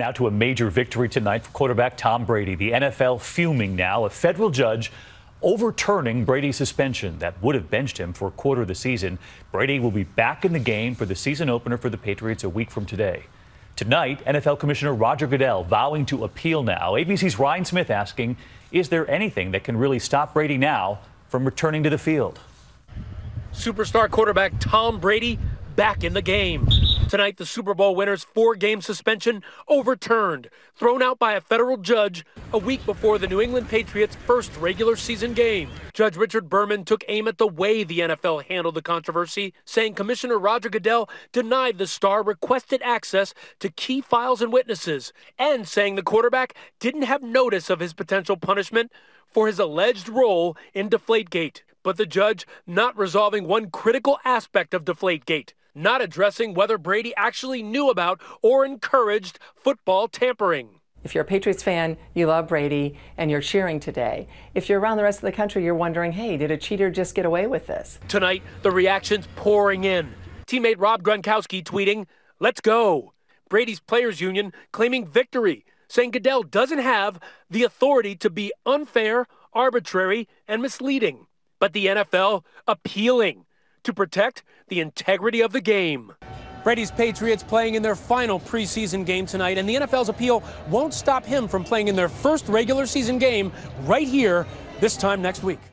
Now to a major victory tonight for quarterback Tom Brady. The NFL fuming now. A federal judge overturning Brady's suspension that would have benched him for a quarter of the season. Brady will be back in the game for the season opener for the Patriots a week from today. Tonight, NFL Commissioner Roger Goodell vowing to appeal now. ABC's Ryan Smith asking, is there anything that can really stop Brady now from returning to the field? Superstar quarterback Tom Brady back in the game. Tonight, the Super Bowl winner's four game suspension overturned, thrown out by a federal judge a week before the New England Patriots' first regular season game. Judge Richard Berman took aim at the way the NFL handled the controversy, saying Commissioner Roger Goodell denied the star requested access to key files and witnesses, and saying the quarterback didn't have notice of his potential punishment for his alleged role in Deflategate. But the judge not resolving one critical aspect of Deflategate not addressing whether Brady actually knew about or encouraged football tampering. If you're a Patriots fan, you love Brady and you're cheering today. If you're around the rest of the country, you're wondering, hey, did a cheater just get away with this? Tonight, the reactions pouring in. Teammate Rob Gronkowski tweeting, let's go. Brady's Players Union claiming victory, saying Goodell doesn't have the authority to be unfair, arbitrary, and misleading. But the NFL appealing to protect the integrity of the game. Brady's Patriots playing in their final preseason game tonight, and the NFL's appeal won't stop him from playing in their first regular season game right here this time next week.